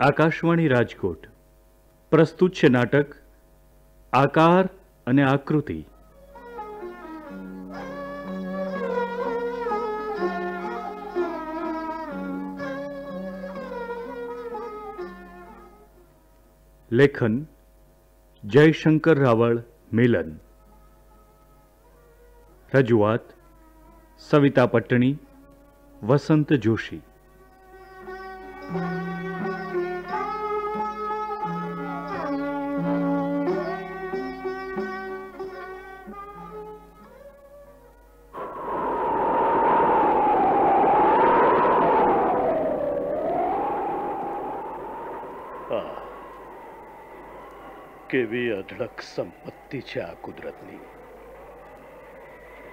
આકાશવાણી રાજકોટ. પ્રસ્તુત છે નાટક, આકાર અને આકૃતિ. લેખન, જયશંકર રાવળ, મિલન. રજૂઆત, સવિતા પટ્ટણી વસંત જોશી. અઢળક સંપત્તિ છે આ કુદરતની.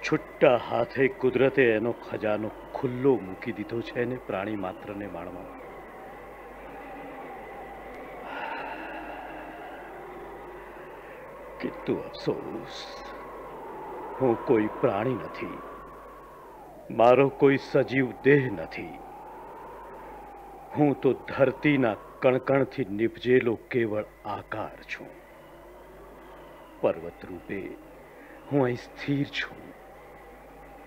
છુટ્ટા હાથે કુદરતે એનો ખજાનો ખુલ્લો મૂકી દીધો છે ને પ્રાણી માત્રને માણવા કેટલું અફસોસ, હું કોઈ પ્રાણી નથી. મારો કોઈ સજીવ દેહ નથી. હું તો ધરતીના કણકણથી નિપજેલો કેવળ આકાર છું. પર્વત રૂપે હું અહીં સ્થિર છું,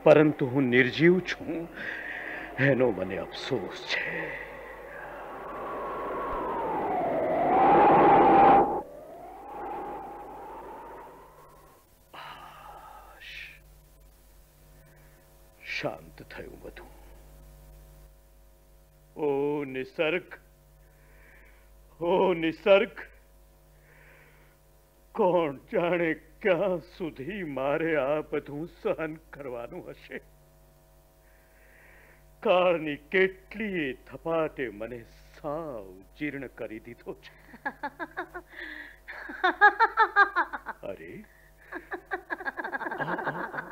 પરંતુ હું નિર્જીવ છું. એનો મને અફસોસ છે. શાંત થયું બધું. ઓ નિસર્ગ ઓ નિસર્ગ કોણ જાણે ક્યાં સુધી મારે આ બધું સહન કરવાનું હશે? કાળની કેટલીય થપાટે મને સાવ જીર્ણ કરી દીધો છે. અરે,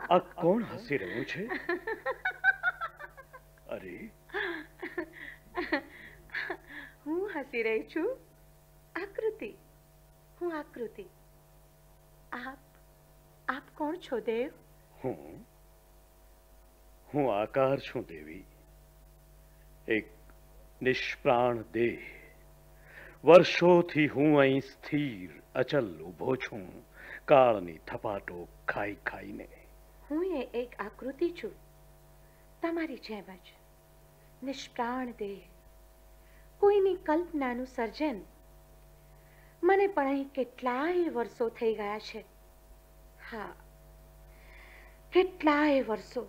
આ કોણ હસી રહ્યું છે? અરે, હું હસી રહી છું આકૃતિ. હું આકૃતિ. આપ આપ કોણ છો દેવ હું હું આકાર છું દેવી એક નિષ્પ્રાણ દેહ વર્ષોથી હું અહીં સ્થિર અચલ ઊભો છું કાળની થપાટો ખાઈ ખાઈને હું એ એક આકૃતિ છું તમારી જેમ જ નિષ્પ્રાણ દેહ કોઈની કલ્પનાનું સર્જન મને પણ અહીં કેટલાય વર્ષો થઈ ગયા છે. હા કેટલાય વર્ષો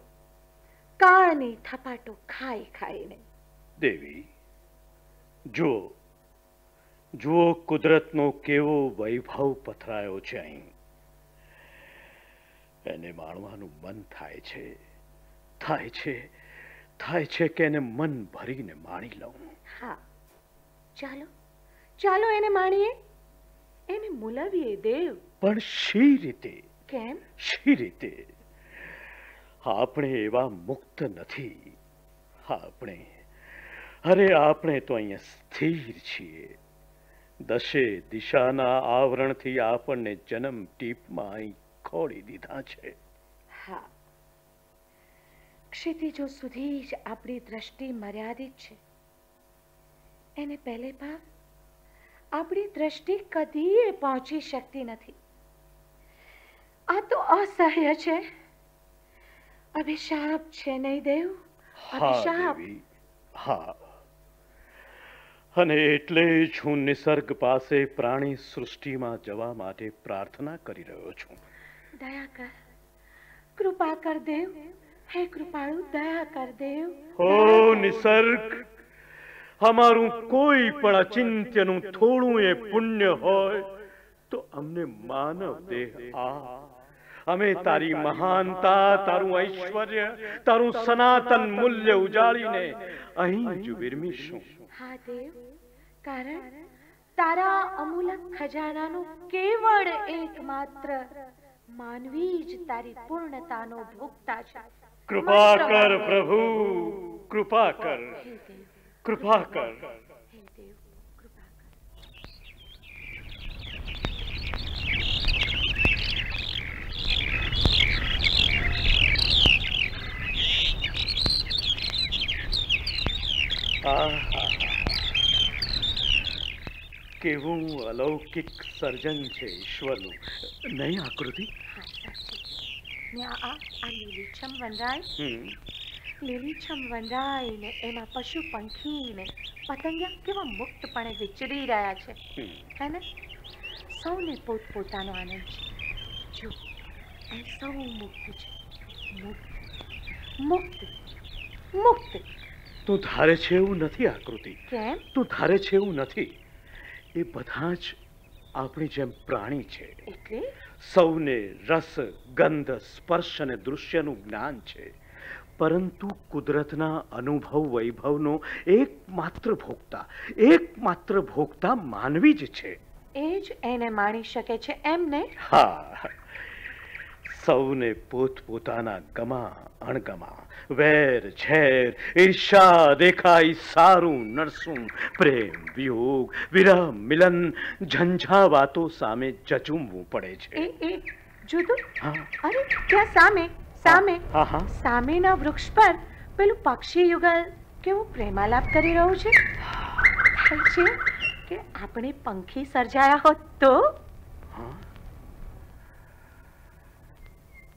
કાળની થપાટો ખાઈ ખાઈને. દેવી જો જુઓ કુદરતનો કેવો વૈભવ પથરાયો છે અહીં. એને માણવાનું મન થાય છે થાય છે થાય છે કે એને મન ભરીને માણી લઉં. હા ચાલો ચાલો એને માણીએ. એને મુલાવીએ દેવ. પણ શી રીતે? કેમ? શી રીતે? આપણે એવા મુક્ત નથી. આપણે. અરે આપણે તો અહીંયા સ્થિર છીએ. દશે દિશાના આવરણથી આપણને જન્મ ટીપમાં અહીં ખોડી દીધા છે. હા. ક્ષિતિજો સુધી જ આપણી દ્રષ્ટિ મર્યાદિત છે. એને પહેલે ભાગ આપણી દ્રષ્ટિ કદીએ પહોંચી શકતી નથી. આ તો અસહ્ય છે. અભિશાપ છે નહીં દેવ? અભિશાપ. હા. અને એટલે જ હું નિસર્ગ પાસે પ્રાણી સૃષ્ટિમાં જવા માટે પ્રાર્થના કરી રહ્યો છું. દયા કર. કૃપા કર દેવ. હે કૃપાળુ દયા કર દેવ. હો નિસર્ગ. અમારું કોઈ પણ અચિંત્યનું થોડું એ પુણ્ય હોય તો અમને માનવ દેહ આ. અમે તારી મહાનતા તારું ઐશ્વર્ય તારું સનાતન મૂલ્ય ઉજાડીને અહીં જ વિરમીશું. હા દેવ. કારણ તારા અમૂલક ખજાનાનું કેવળ એકમાત્ર માનવી જ તારી પૂર્ણતાનો ભોગતા છે. કૃપા કર પ્રભુ કૃપા કર. હે દેવ કૃપા કર હે દેવ કૃપા કર આહા. કેવું અલૌકિક સર્જન છે ઈશ્વરનું નહીં આકૃતિ હા સાચી ને આ આ આ લીલીછમ વનરાય હમ લીલીછમ વનરાય ને એમાં પશુ પંખીને પતંગિયા કેવા મુક્તપણે વિચરી રહ્યા છે. હે ને સૌને પોતપોતાનો આનંદ છે જો અહીં સૌ મુક્ત છે મુક્ત મુક્ત મુક્ત તું ધારે છે એવું નથી આકૃતિ. કેમ? તું ધારે છે એવું નથી. એ બધા જ આપણી જેમ પ્રાણી છે. એટલે? સૌને રસ ગંધ સ્પર્શ અને દૃશ્યનું જ્ઞાન છે. પરંતુ કુદરતના અનુભવ વૈભવનો એકમાત્ર ભોગતા એકમાત્ર ભોગતા માનવી જ છે. એ જ એને માણી શકે છે એમને હા. સૌને પોતપોતાના ગમા અણગમા વેર ઝેર ઈર્ષા દેખાય સારું નરસું પ્રેમ વિયોગ વિરહ મિલન ઝંઝા વાતો સામે જજુમવું પડે છે. એ એ હા. અરે ત્યાં સામે? સામે સામેના વૃક્ષ પર પેલું પક્ષી યુગલ કેવું પ્રેમાલાપ કરી રહ્યું છે? છે કે આપણે પંખી સર્જાયા હોત તો?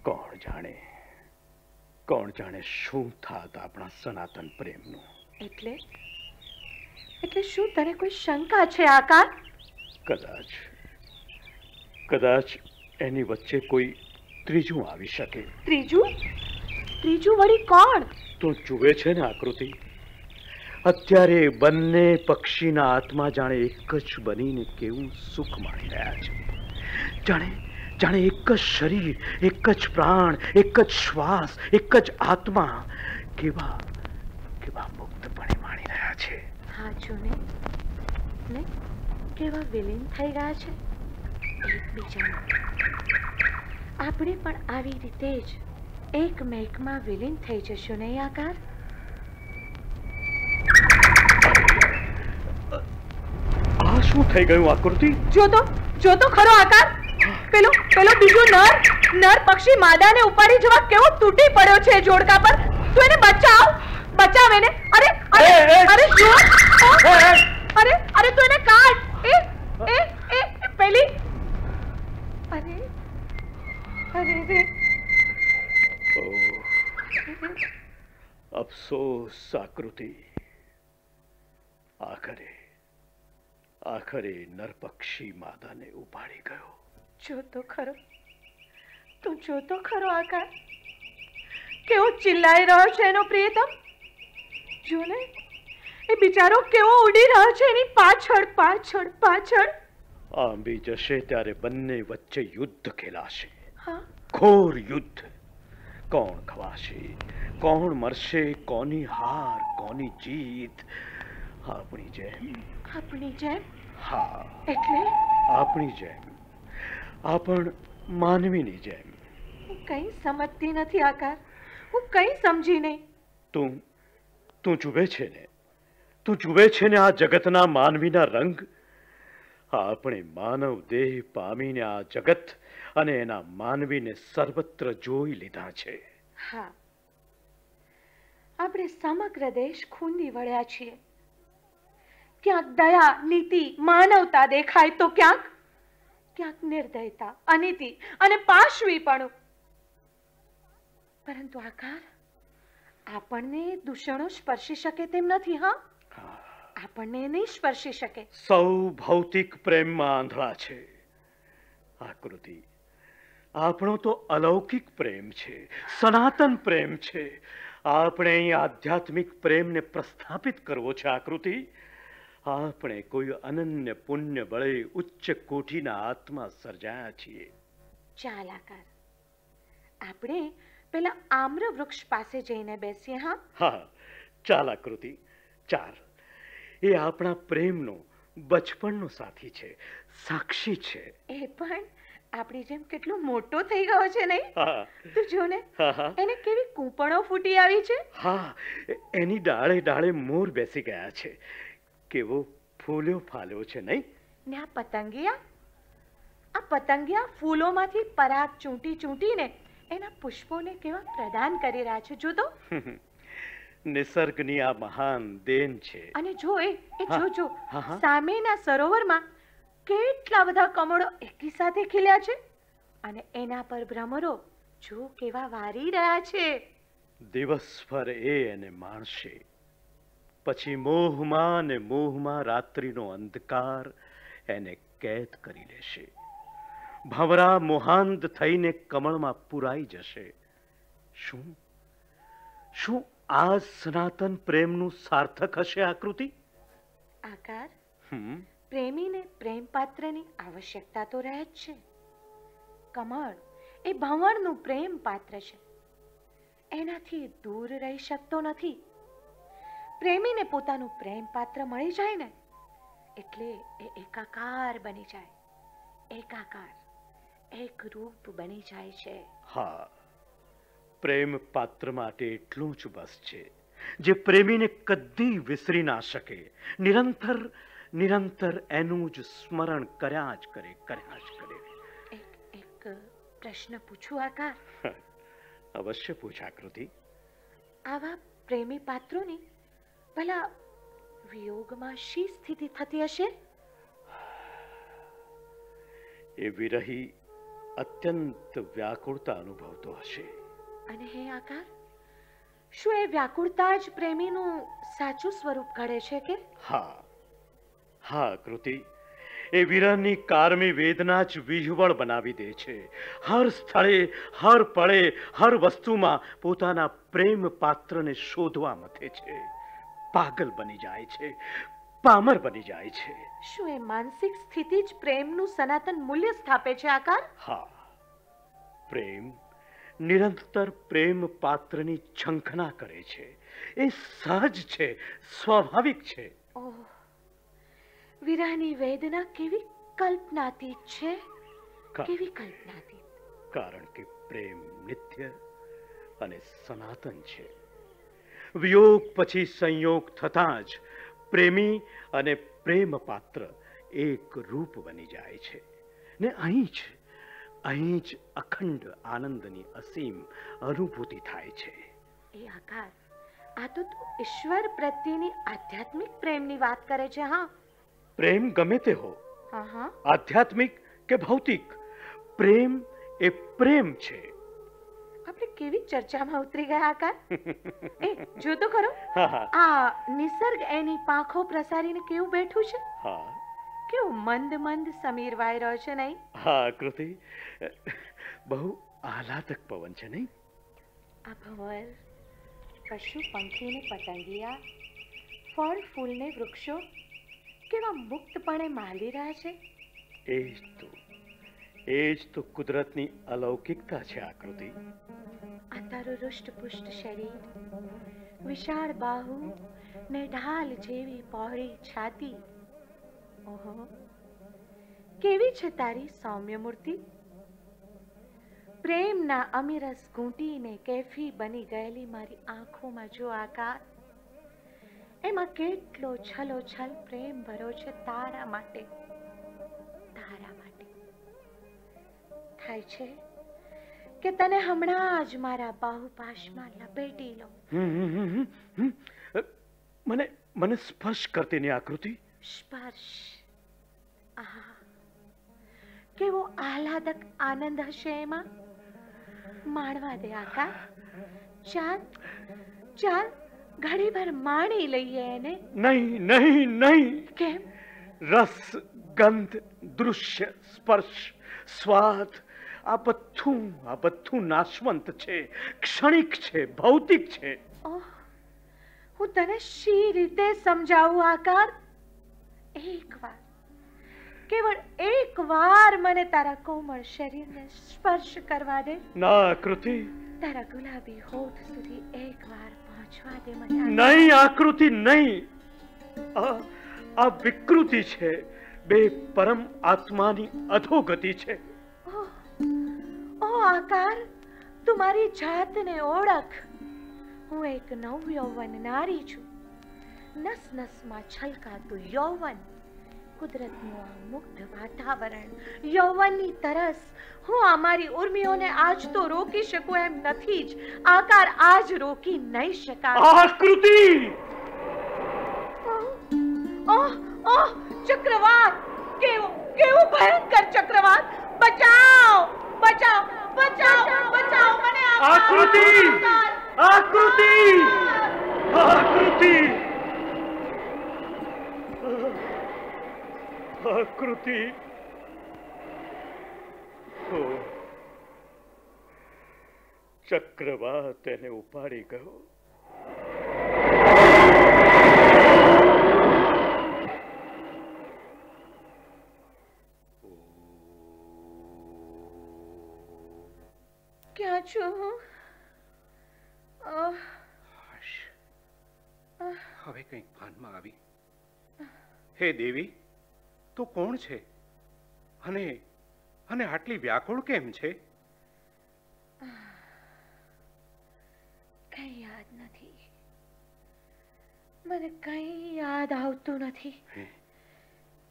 કોણ જાણે? કોણ જાણે શું થાત આપણા સનાતન પ્રેમનું? એટલે? એટલે શું તને કોઈ શંકા છે આકાર કદાચ. કદાચ એની વચ્ચે કોઈ ત્રીજું આવી શકે. ત્રીજું? ત્રીજું વળી કોણ? તો જુએ છે ને આકૃતિ. અત્યારે બંને પક્ષીના આત્મા જાણે એક જ બનીને કેવું સુખ માણી રહ્યા છે. જાણે જાણે એક જ શરીર એક જ પ્રાણ એક જ શ્વાસ એક જ આત્મા કેવા કેવા મુક્તપણે માણી રહ્યા છે. હા જો ને? ને? કેવા વિલીન થઈ ગયા છે? એકબીજામાં. આપણે પણ આવી રીતે જ એકમેકમાં વિલીન થઈ જશું નહીં આકાર આ શું થઈ ગયું આકૃતિ? જોતો જોતો ખરો આકાર. પેલો પેલો બીજો નર નર પક્ષી માદાને ઉપાડી જવા કેવો તૂટી પડ્યો છે જોડકા પર. તું એને બચાવ બચાવ એને. અરે અરે. અરે જો. અરે અરે તું એને કાઢ એ એ એ એ, પેલી અરે અરે રે ઓહ, અફસોસ આકૃતિ આખરે આખરે નરપક્ષી માદાને ઉપાડી ગયો જોતો ખરો તું જોતો ખરો આકાર કેવો ચિલ્લાઈ રહ્યો છે એનો પ્રિયતમ જો ને એ બિચારો કેવો ઉડી રહ્યો છે એની પાછળ પાછળ પાછળ આંબી જશે ત્યારે બંને વચ્ચે યુદ્ધ ખેલાશે હા ઘોર યુદ્ધ. કોણ ખવાશે? કોણ મરશે? કોની હાર? કોની જીત? આપણી જેમ. આપણી જેમ? હા. એટલે? આપણી જેમ. આપણ માનવીની જેમ. હું કંઈ સમજતી નથી આકાર. હું કંઈ સમજી નહીં. તું તું જુએ છે ને? તું જુએ છે ને આ જગતના માનવીના રંગ? આપણે માનવ દેહ પામીને આ જગત અને એના માનવીને સર્વત્ર જોઈ લીધા છે. હા. આપણે સમગ્ર દેશ ખૂંદી વળ્યા છીએ. ક્યાંક દયા નીતિ માનવતા દેખાય તો ક્યાંક? ક્યાંક નિર્દયતા અનીતિ અને પાશવીપણું પરંતુ આકાર આપણને દૂષણો સ્પર્શી શકે તેમ નથી હા. આપણને નહીં સ્પર્શી શકે. સૌ ભૌતિક પ્રેમમાં આંધળા છે. આકૃતિ આપણો તો અલૌકિક પ્રેમ છે સનાતન પ્રેમ છે. આપણે અહીં આધ્યાત્મિક પ્રેમને પ્રસ્થાપિત કરવો છે આકૃતિ આપણે કોઈ અનન્ય પુણ્ય બળે ઉચ્ચ કોઠીના આત્મા સર્જાયા છીએ. ચાલાકાર. આપણે પેલા આમ્ર વૃક્ષ પાસે જઈને બેસીએ હા? હા ચાલ આકૃતિ ચાલ. એ આપણા પ્રેમનો બચપણનો સાથી છે સાક્ષી છે. એ પણ આપણી જેમ કેટલો મોટો થઈ ગયો છે નહીં? તું જો ને એને કેવી કૂંપણો ફૂટી આવી છે? હા એની ડાળે ડાળે મોર બેસી ગયા છે. કેવો ફૂલ્યો ફાલ્યો છે નહીં? ને આ પતંગિયા? આ પતંગિયા ફૂલોમાંથી પરાગ ચૂંટી ચૂંટીને એના પુષ્પોને કેવા પ્રદાન કરી રહ્યા છે જો તો નિસર્ગની આ મહાન દેન છે. અને જો એ જો જો. સામેના સરોવરમાં કેટલા બધા કમળો એકી સાથે ખીલ્યા છે? અને એના પર ભ્રમરો જો કેવા વારી રહ્યા છે? દિવસભર એ એને માણશે. પછી મોહમાં ને મોહમાં રાત્રિનો અંધકાર એને કેદ કરી લેશે. ભવરા મોહાંત થઈને કમળમાં પુરાઈ જશે. શું? શું આ સનાતન પ્રેમનું સાર્થક હશે આકૃતિ? આકાર? હમ. પ્રેમીને પ્રેમપાત્રની આવશ્યકતા તો રહે જ છે. કમળ એ ભંવરનું પ્રેમ પાત્ર છે. એનાથી દૂર રહી શકતો નથી. પ્રેમીને પોતાનું પ્રેમ પાત્ર મળી જાય ને, એટલે એ એકાકાર બની જાય. એકાકાર, એક રૂપ બની જાય છે. હા પ્રેમ પાત્ર માટે એટલું જ બસ છે. જે પ્રેમીને કદી વિસરી ના શકે, નિરંતર નિરંતર એનું જ સ્મરણ કર્યા જ કરે કર્યા જ કરે. એક એક પ્રશ્ન પૂછું આકાર? અવશ્ય પૂછ આકૃતિ. આવા પ્રેમી પાત્રોની ભલા વિયોગમાં શી સ્થિતિ થતી હશે? એ વિરહી અત્યંત વ્યાકુળતા અનુભવતો હશે. અને હે આકાર શું એ વ્યાકુળતા જ પ્રેમીનું સાચું સ્વરૂપ ઘડે છે કે? હા હા કૃતિ. એ વિરહની કારમી વેદના જ વિહવળ બનાવી દે છે. હર સ્થળે હર પળે હર વસ્તુમાં પોતાના પ્રેમ પાત્રને શોધવા મથે છે. પાગલ બની જાય છે. પામર બની જાય છે. શું એ માનસિક સ્થિતિ જ પ્રેમનું સનાતન મૂલ્ય સ્થાપે છે આકાર? હા. પ્રેમ નિરંતર પ્રેમ પાત્રની છંખના કરે છે. એ સહજ છે સ્વાભાવિક છે. ઓહ વિરહની વેદના કેવી કલ્પનાતીત છે? કેવી કલ્પનાતીત? કારણ કે પ્રેમ નિત્ય અને સનાતન છે. વિયોગ પછી સંયોગ થતાં જ પ્રેમી અને પ્રેમ પાત્ર એક રૂપ બની જાય છે. ને અહીં જ અહીં જ અખંડ આનંદની અસીમ અનુભૂતિ થાય છે. એ આકાર. આ તો તું ઈશ્વર પ્રત્યેની આધ્યાત્મિક પ્રેમની વાત કરે છે હા? પ્રેમ ગમે તે હો. આધ્યાત્મિક કે ભૌતિક પ્રેમ એ પ્રેમ છે. આપણે કેવી ચર્ચામાં ઉતરી ગયા આકાર? એ જો તો ખરો આ નિસર્ગ એની પાંખો પ્રસારીને કેવું બેઠું છે? હા. કેવું મંદ મંદ સમીર વાઈ રહ્યો છે નહીં? હા કૃતિ. બહુ આહલાદક પવન છે નહીં? આ ભંવર પશુ પંખીને પતંગિયા ફળ ફૂલ ને વૃક્ષો કેવા મુક્તપણે માલી રહ્યા છે? એ જ તો એ જ તો કુદરતની અલૌકિકતા છે આકૃતિ આ તારું રુષ્ટપુષ્ટ શરીર વિશાળ બાહુ ને ઢાલ જેવી પહોળી છાતી. ઓહો કેવી છે તારી સૌમ્ય મૂર્તિ? પ્રેમના અમીરસ ઘૂંટીને કેફી બની ગયેલી મારી આંખોમાં જો આકાર એમાં કેટલો છલોછલ પ્રેમ ભરો છે તારા માટે. તારા માટે. થાય છે કે તને હમણાં જ મારા બાહુપાશમાં લપેટી લો. મને મને સ્પર્શ કરતીની આકૃતિ સ્પર્શ. આહા. કેવો આહલાદક આનંદ હશે એમાં? માણવા દે આકા. ચાલ ચાલ. ઘડીભર માણી લઈએ એને. નહીં નહીં નહીં. કેમ? રસ ગંધ દૃશ્ય સ્પર્શ સ્વાદ આ બધું આ બધું નાશવંત છે ક્ષણિક છે ભૌતિક છે. હું તને શી રીતે સમજાવું આકાર? એકવાર કેવળ એકવાર મને તારા કોમળ શરીરને સ્પર્શ કરવા દે. ના કૃતિ. તારા ગુલાબી હોઠ સુધી એકવાર નહીં આકૃતિ નહીં આ વિકૃતિ છે. બે પરમ આત્માની અધોગતિ છે. ઓહ, આકાર, તું મારી જાતને ઓળખ. હું એક નવ યૌવન નારી છું. નસ નસમાં છલકાતું યૌવન. કુદરતનું આ મુક્ત વાતાવરણ યૌવનની તરસ હું અમારી ઉર્મિઓને આજ તો રોકી શકું એમ નથી જ આકાર આજ રોકી નહીં શકાય આકૃતિ ઓહ ઓહ ચક્રવાત કેવો કેવો ભયંકર ચક્રવાત બચાવ બચાવ બચાવ બચાવ મને આકૃતિ આકૃતિ આકૃતિ ઓ ચક્રવાત તેને ઉપાડી ગયો ક્યાં છું હું આહ, હવે કંઈક ભાનમાં આવી। હે દેવી તું કોણ છે? અને અને આટલી વ્યાકુળ કેમ છે? કંઈ યાદ નથી. મને કઈ યાદ આવતું નથી.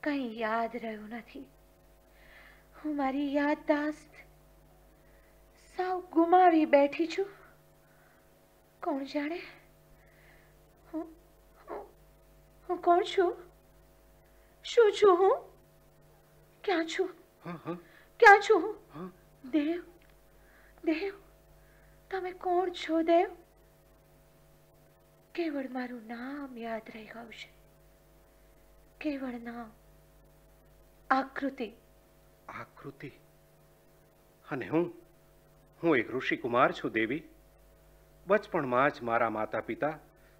કઈ યાદ રહ્યું નથી. હું મારી યાદદાસ્ત સાવ ગુમાવી બેઠી છું. કોણ જાણે? હું હું હું કોણ છું? શું છું હું? ક્યાં છું? ક્યાં છું હું? દેવ દેવ તમે કોણ છો દેવ? કેવળ મારું નામ યાદ રહી ગયું છે. કેવળ નામ. આકૃતિ. આકૃતિ. અને હું હું એક ઋષિકુમાર છું દેવી. બચપણમાં જ મારા માતા પિતા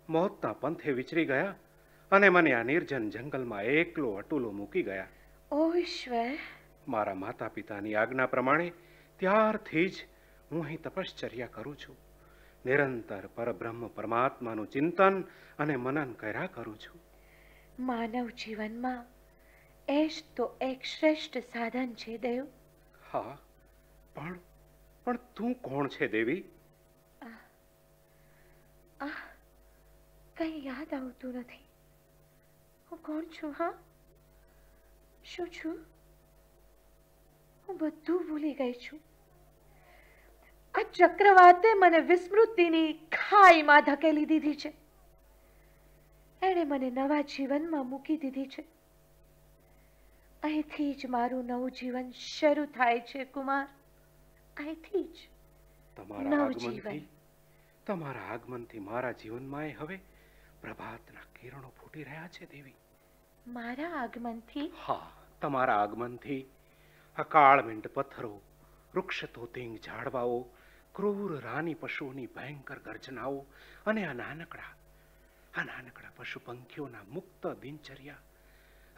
મોતના પંથે વિચરી ગયા અને મને આ નિર્જન જંગલમાં એકલો અટુલો મૂકી ગયા. ઓ ઈશ્વર. મારા માતા પિતાની આજ્ઞા પ્રમાણે ત્યારથી જ હું અહીં તપશ્ચર્યા કરું છું. નિરંતર પરબ્રહ્મ પરમાત્માનું ચિંતન અને મનન કર્યા કરું છું. માનવ જીવનમાં એ જ તો એક શ્રેષ્ઠ સાધન છે દેવ. હા પણ પણ તું કોણ છે દેવી? આ કંઈ યાદ આવતું નથી. હું કોણ છું હા શું છું હું બધું ભૂલી ગઈ છું આ ચક્રવાતે મને વિસ્મૃતિની ખાઈમાં ધકેલી દીધી છે એણે મને નવા જીવનમાં મૂકી દીધી છે અહીંથી જ મારું નવું જીવન શરૂ થાય છે કુમાર અહીંથી જ તમારા. આગમનથી તમારા આગમનથી મારા જીવનમાં હવે પ્રભાતના કિરણો ફૂટી રહ્યા છે દેવી। મારા આગમનથી? હા તમારા આગમનથી. અકાળ મિંડ પથ્થરો વૃક્ષ તોતિંગ ઝાડવાઓ ક્રૂર રાની પશુઓની ભયંકર ગર્જનાઓ અને આ નાનકડા આ નાનકડા પશુ પંખીઓના મુક્ત દિનચર્યા.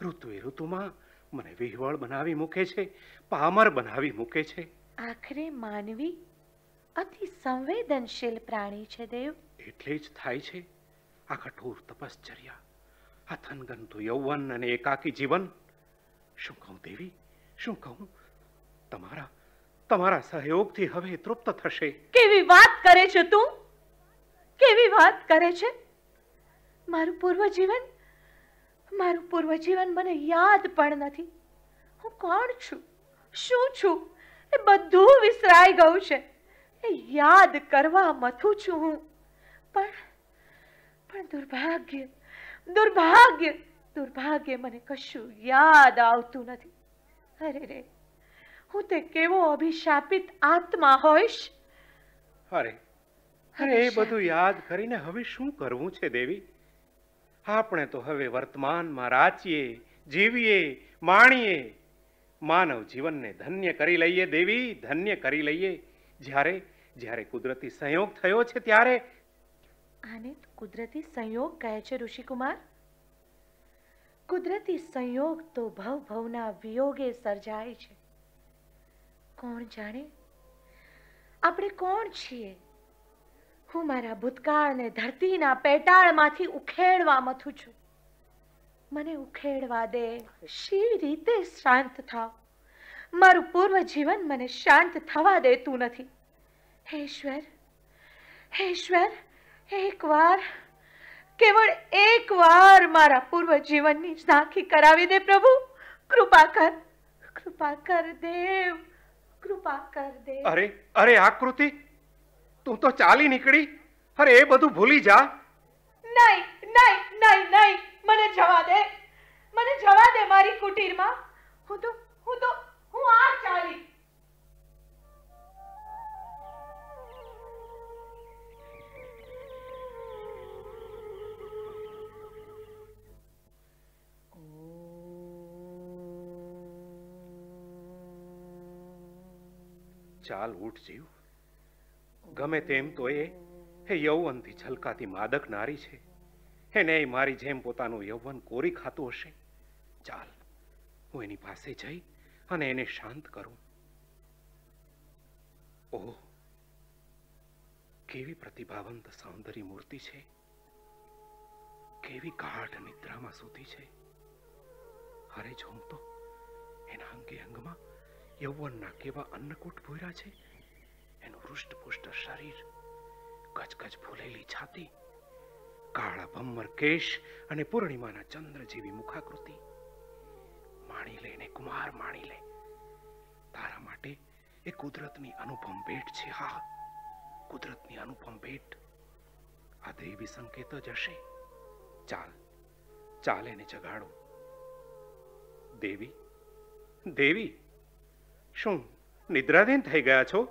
ઋતુએ ઋતુમાં મને વિહવળ બનાવી મૂકે છે પામર બનાવી મૂકે છે. આખરે માનવી અતિ સંવેદનશીલ પ્રાણી છે દેવ. એટલે જ થાય છે આ કઠોર તપશ્ચર્યા. આ થનગનતું યૌવન અને એકાકી જીવન. શું કહું દેવી? શું કહું? તમારા તમારા સહયોગથી હવે તૃપ્ત થશે. કેવી વાત કરે છે તું? કેવી વાત કરે છે? મારું પૂર્વજીવન મારું પૂર્વજીવન મને યાદ પણ નથી. હું કોણ છું? શું છું? એ બધું વિસરાઈ ગયું છે. એ યાદ કરવા મથું છું હું. પણ પણ દુર્ભાગ્ય દુર્ભાગ્ય દુર્ભાગ્ય મને કશું યાદ આવતું નથી. અરે રે હું તે કેવો અભિશાપિત આત્મા હોઈશ? અરે અરે એ બધું યાદ કરીને હવે શું કરવું છે દેવી? આપણે તો હવે વર્તમાનમાં રાચીએ જીવીએ માણીએ. માનવ જીવનને ધન્ય કરી લઈએ દેવી ધન્ય કરી લઈએ. જ્યારે જ્યારે કુદરતી સંયોગ થયો છે ત્યારે આને કુદરતી સંયોગ કહે છે, ઋષિકુમાર? કુદરતી સંયોગ તો ભવ ભવના વિયોગે સર્જાય છે. કોણ જાણે? આપણે કોણ છીએ? હું મારા ભૂતકાળને ધરતીના પેટાળમાંથી ઉખેડવા મથું છું. મને ઉખેડવા દે. શી રીતે શાંત થાવ? મારું પૂર્વ જીવન મને શાંત થવા દેતું નથી. હે ઈશ્વર હે ઈશ્વર એકવાર કેવળ એકવાર મારા પૂર્વ જીવનની ઝાંખી કરાવી દે પ્રભુ. કૃપા કર કૃપા કર દેવ કૃપા કર દે અરે અરે આકૃતિ તું તો ચાલી નીકળી. અરે એ બધું ભૂલી જા. નહીં નહીં નહીં નહીં મને જવા દે. મને જવા દે મારી કુટીરમાં. હું તો હું તો હું આ ચાલી. ચાલ ઉઠ જીવ. ગમે તેમ તો એ યૌવનથી છલકાતી માદક નારી છે. એને એ મારી જેમ પોતાનું યૌવન કોરી ખાતું હશે. ચાલ, હું એની પાસે જઈ અને એને શાંત કરું. ઓહ, કેવી પ્રતિભાવંત સૌંદર્ય મૂર્તિ છે. કેવી ગાઢ નિદ્રામાં સૂતી છે. અરે, જોઉં તો, એના અંગે અંગમાં યૌવનના કેવા અન્નકૂટ ભોયરા છે? એનું હૃષ્ટપુષ્ટ શરીર ગજગજ ફૂલેલી છાતી, કાળા ભમ્મર કેશ અને પૂર્ણિમાના ચંદ્ર જેવી મુખાકૃતિ. માણી લે ને કુમાર, માણી લે. તારા માટે એ કુદરતની અનુપમ ભેટ છે, હા. કુદરતની અનુપમ ભેટ. આ દૈવી સંકેત જ હશે. ચાલ ચાલ એને જગાડો. દેવી દેવી. શું નિદ્રાધીન થઈ ગયા છો?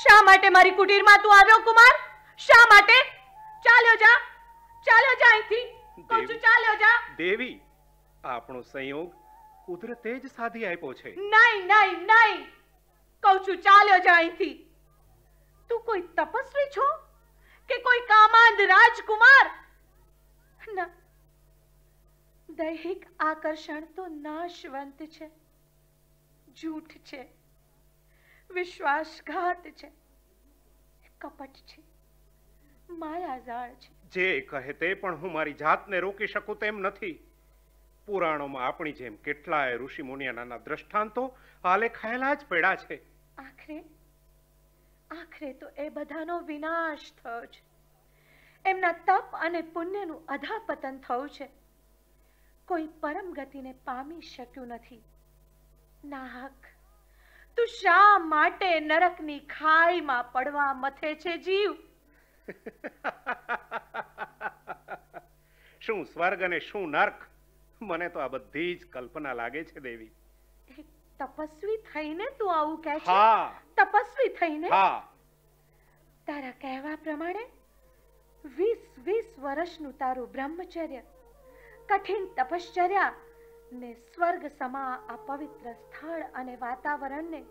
શા માટે મારી કુટીરમાં તું આવ્યો કુમાર? શા માટે? ચાલ્યો જા ચાલ્યો જા અહીંથી. કહું છું. ચાલ્યો જા. દેવી આપણો સંયોગ કુદરતે જ સાધી આપ્યો છે. નહીં નહીં નહીં. કહું છું ચાલ્યો જા અહીંથી. તું કોઈ તપસ્વી છો? કે કોઈ કામાંદ રાજકુમાર ના. દૈહિક આકર્ષણ તો નાશવંત છે. જૂઠ છે. વિશ્વાસઘાત છે. કપટ છે. માયાજાળ છે. જે કહે તે પણ હું મારી જાતને રોકી શકું તેમ નથી. પુરાણોમાં આપણી જેમ કેટલાય ઋષિ મુનિયાના દ્રષ્ટાંતો આલેખાયેલા જ પડ્યા છે. આખરે આખરે તો એ બધાનો વિનાશ થયો છે. એમના તપ અને પુણ્યનું અધાપતન થયું છે. કોઈ પરમ ગતિને પામી શક્યું નથી. નાહક તું શા માટે નરકની ખાઈમાં પડવા મથે છે જીવ? શું સ્વર્ગ અને શું નર્ક? મને તો આ બધી જ કલ્પના લાગે છે દેવી. તપસ્વી થઈને તું આવું કહે છે? તપસ્વી થઈને? હા. તારા કહેવા પ્રમાણે વીસ વીસ વર્ષનું તારું બ્રહ્મચર્ય કઠિન તપશ્ચર્યા ને સ્વર્ગ સમા આ પવિત્ર સ્થળ અને વાતાવરણને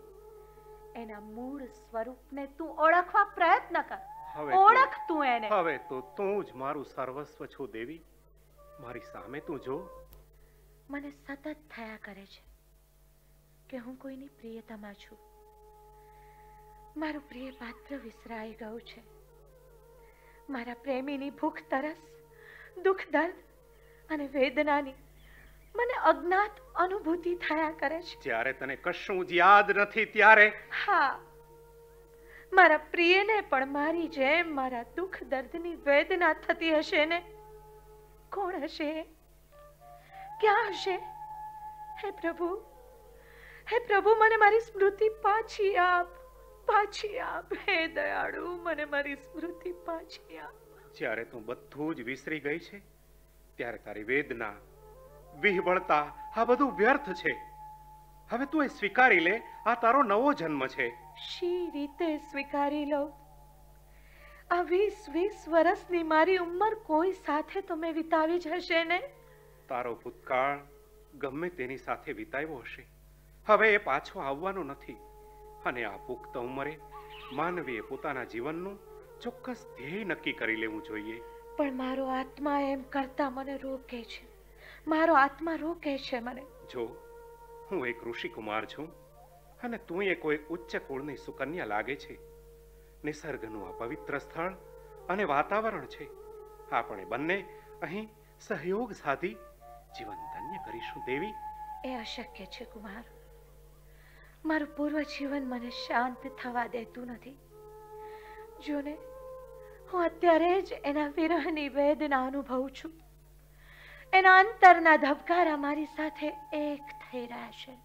એના મૂળ સ્વરૂપને તું ઓળખવા પ્રયત્ન કર. ઓળખ તું એને. હવે તો તું જ મારું સર્વસ્વ છો દેવી. મારી સામે તું જો. મને સતત થયા કરે છે કે હું કોઈની પ્રિયતમા છું. મારું પ્રિય પાત્ર વિસરાઈ ગયું છે. મારા પ્રેમીની ભૂખ તરસ દુઃખ દર્દ અને વેદનાની મને અજ્ઞાત અનુભૂતિ થયા કરે છે. જ્યારે તને કશું જ યાદ નથી ત્યારે? હા. મારા પ્રિયને પણ મારી જેમ મારા દુઃખ દર્દની વેદના થતી હશે ને? કોણ હશે? ક્યાં હશે? હે પ્રભુ હે પ્રભુ મને મારી સ્મૃતિ પાછી આપ પાછી આપ. હે દયાળુ મને મારી સ્મૃતિ પાછી આપ. જ્યારે તું બધું જ વિસરી ગઈ છે ત્યારે તારી વેદના વિહવળતા આ બધું વ્યર્થ છે. હવે તું એ સ્વીકારી લે આ તારો નવો જન્મ છે. શી રીતે સ્વીકારી લો? આ વીસ વીસ વર્ષની મારી ઉંમર કોઈ સાથે તમે વિતાવી જ હશે ને? તારો ભૂતકાળ ગમે તેની સાથે વિતાવ્યો હશે. હવે એ પાછો આવવાનો નથી. અને આ પુખ્ત ઉંમરે માનવીએ પોતાના જીવનનું ચોક્કસ ધ્યેય નક્કી કરી લેવું જોઈએ. પણ મારો આત્મા એમ કરતા મને રોકે છે. મારો આત્મા રોકે છે મને. જો હું એક ઋષિ કુમાર છું અને તું એ કોઈ ઉચ્ચ કુળની સુકન્યા લાગે છે. નિસર્ગનું આ પવિત્ર સ્થળ અને વાતાવરણ છે. આપણે બંને અહીં સહયોગ સાધી જીવન ધન્ય કરીશું દેવી. એ અશક્ય છે કુમાર. મારું પૂર્વ જીવન મને શાંત થવા દેતું નથી. જોને હું અત્યારે જ એના વિરહની વેદના અનુભવું છું. એના અંતરના ધબકારા મારી સાથે એક થઈ રહ્યા છે.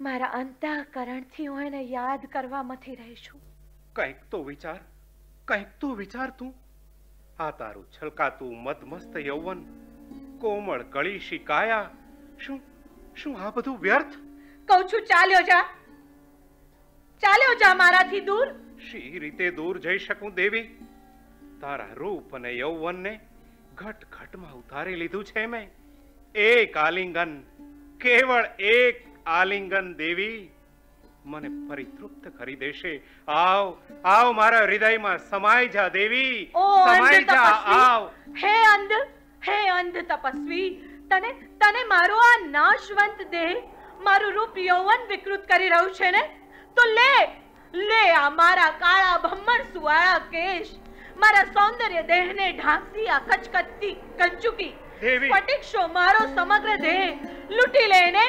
મારા અંતઃકરણથી હું એને યાદ કરવા મથી રહી છું. કંઈક તો વિચાર કંઈક તો વિચાર તું. આ તારું છલકાતું મદમસ્ત યૌવન કોમળ કળી શિકાયા શું શું આ બધું વ્યર્થ? કહું છું ચાલ્યો જા. ચાલ્યો જા મારાથી દૂર. શી રીતે દૂર જઈ શકું દેવી? તારા રૂપ અને યૌવનને ઘટ ઘટમાં ઉતારી લીધું છે મેં. એક આલિંગન કેવળ એક આલિંગન દેવી મને પરિતૃપ્ત કરી દેશે. આવ આવ મારા હૃદયમાં સમાઈ જા દેવી. સમાઈ જા આવ. હે અંધ હે અંધ તપસ્વી તને તને મારો આ નાશવંત દેહ મારું રૂપ યૌવન વિકૃત કરી રહ્યું છે ને? તો લે લે આ મારા કાળા ભમ્મર સુવાળા કેશ. મારા સૌંદર્ય દેહને ઢાંકતી આ કચકચતી કંચુકી દેવી. સ્ફટિકશો મારો સમગ્ર દેહ લૂંટી લે ને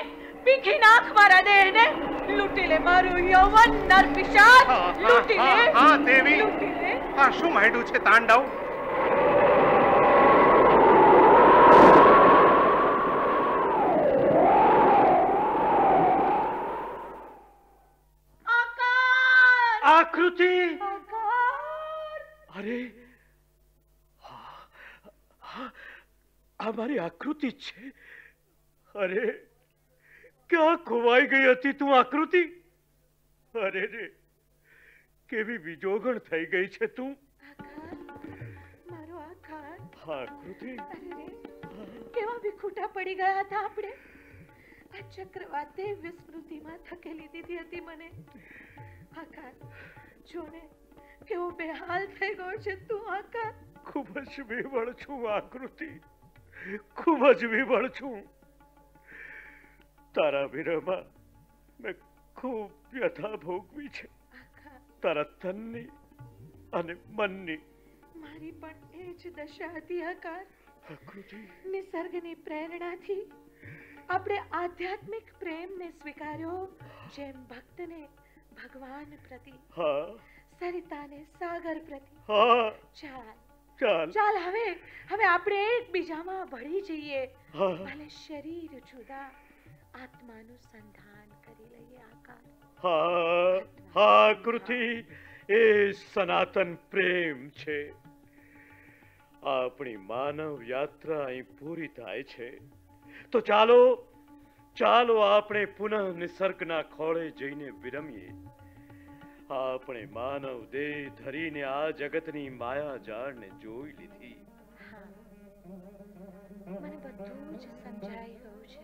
પીખી નાખ મારા દેહને લૂંટી લે મારું યૌવન નર પિશાચ લૂંટી લે હા, દેવી. લૂંટી લે આ શું માંડ્યું છે તાંડવ આકાર આકૃતિ આકાર અરે હા, હા, મારી આકૃતિ છે. અરે ક્યાં ખોવાઈ ગઈ હતી તું આકૃતિ? અરે રે કેવી બીજોગણ થઈ ગઈ છે તું. મારો આકાર આકૃતિ કેવા વિખૂટા પડી ગયા હતા આપણે. આ ચક્રવાતે વિસ્મૃતિમાં ધકેલી દીધી હતી મને. આકાર જોને કેવો બેહાલ થઈ ગયો છે તું આકાર ખૂબ જ બેવળ છું આકૃતિ. ખૂબ જ વિવળ છું. તારા વિરહમાં મેં ખૂબ વ્યથા ભોગવી છે. તારા તનની અને મનની. મારી પણ એ જ દશા હતી આકાર. નિસર્ગની પ્રેરણાથી આપણે આધ્યાત્મિક પ્રેમને સ્વીકાર્યો જેમ ભક્તને ભગવાન પ્રતિ હા. સરિતાને સાગર પ્રતિ. હા. ચાલ. ચાલ. ચાલ હવે હવે આપણે એકબીજામાં ભળી જઈએ. ભલે શરીર જુદા આત્માનું સંધાન કરી લઈએ આકાશ હા હા કૃતિ એ સનાતન પ્રેમ છે. આપણી માનવ યાત્રા અહીં પૂરી થાય છે. તો ચાલો ચાલો આપણે પુનઃ નિસર્ગના ખોળે જઈને વિરમીએ. આપણે માનવ દેહ ધરીને આ જગતની માયા જાળને જોઈ લીધી. મને બધું જ સમજાઈ ગયું છે.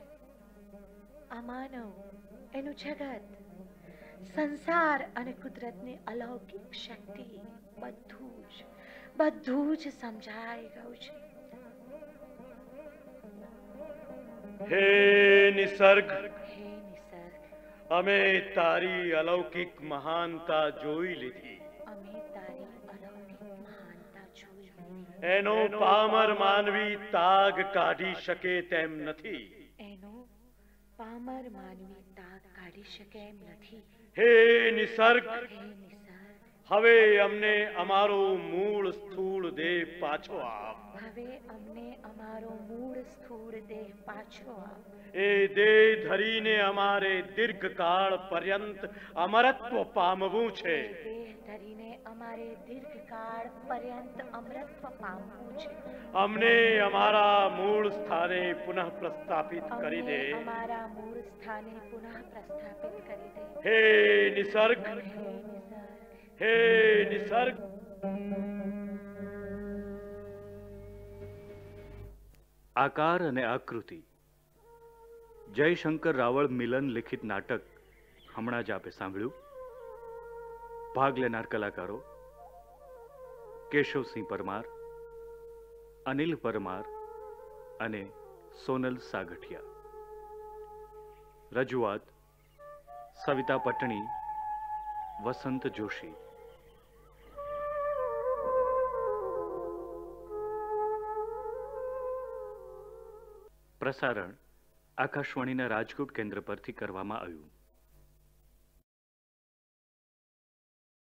આ માનવ એનું જગત સંસાર અને કુદરતની અલૌકિક શક્તિ બધું જ બધું જ સમજાઈ ગયું છે. હે નિસર્ગ અમે તારી અલૌકિક મહાનતા જોઈ લીધી. એનો પામર માનવી તાગ કાઢી શકે તેમ નથી. એનો પામર માનવી તાગ કાઢી શકે એમ નથી. હે નિસર્ગ! હે નિસર્ગ! હવે અમને અમારો મૂળ સ્થૂળ દેહ પાછો આપ. હવે અમને અમારો મૂળ સ્થૂળ દેહ પાછો આપ. એ દેહ ધરીને અમારે દીર્ઘકાળ પર્યંત અમરત્વ પામવું છે. દેહ ધરીને અમારે દીર્ઘકાળ પર્યંત અમરત્વ પામવું છે. અમને અમારા મૂળ સ્થાને પુનઃ પ્રસ્થાપિત કરી દે. અમારા મૂળ સ્થાને પુનઃ પ્રસ્થાપિત કરી દે. હે નિસર્ગ. હે નિસર્ગ. હે નિસર્ગ. આકાર અને આકૃતિ. જયશંકર રાવળ મિલન લિખિત નાટક હમણાં જ આપે સાંભળ્યું. ભાગ લેનાર કલાકારો. કેશવસિંહ પરમાર, અનિલ પરમાર અને સોનલ સાગઠિયા. રજૂઆત, સવિતા પટણી, વસંત જોશી. પ્રસારણ આકાશવાણીના રાજકોટ કેન્દ્ર પરથી કરવામાં આવ્યું.